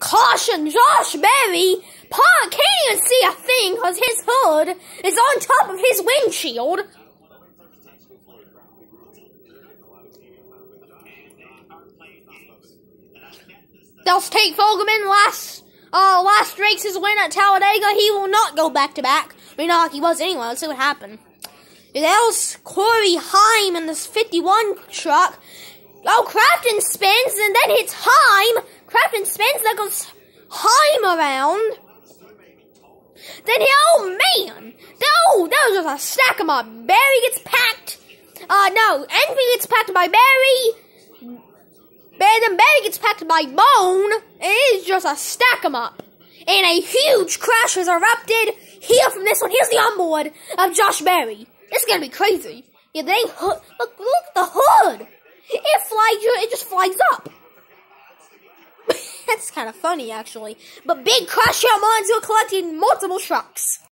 Caution, Josh Berry! Park can't even see a thing because his hood is on top of his windshield. They'll take Fogleman last uh, last race's win at Talladega. He will not go back to back. I mean, not like he was anyway. Let's see what happened. Was Corey Heim in this 51 truck. Oh, Crafton spins and then hits Heim. Crafton spins, that goes Heim around. Then, he, oh man, no, that was just a stack of my Berry gets packed. Uh, no, Envy gets packed by Berry. Then Berry gets packed by Bone. It is just a stack 'em up. And a huge crash has erupted here from this one. Here's the onboard of Josh Berry. It's gonna be crazy. Yeah, they. Look, look at the hood. It flies. It just flies up. That's kind of funny, actually. But big crash out mines are collecting multiple trucks.